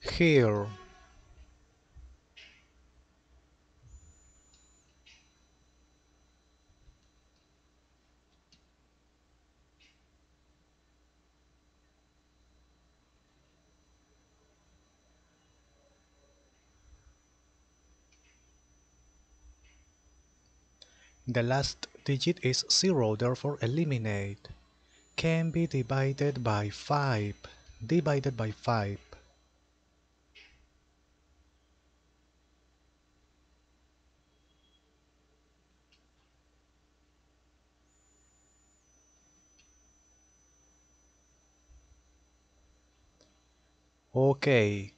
here The last digit is zero, therefore eliminate. Can be divided by five. Divided by five. Okay,